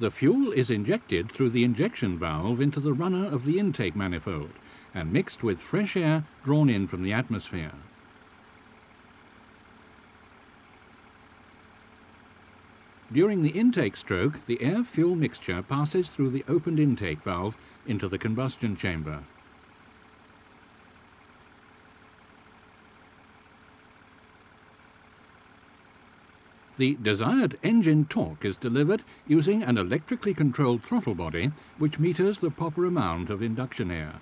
The fuel is injected through the injection valve into the runner of the intake manifold and mixed with fresh air drawn in from the atmosphere. During the intake stroke, the air-fuel mixture passes through the opened intake valve into the combustion chamber. The desired engine torque is delivered using an electrically controlled throttle body which meters the proper amount of induction air.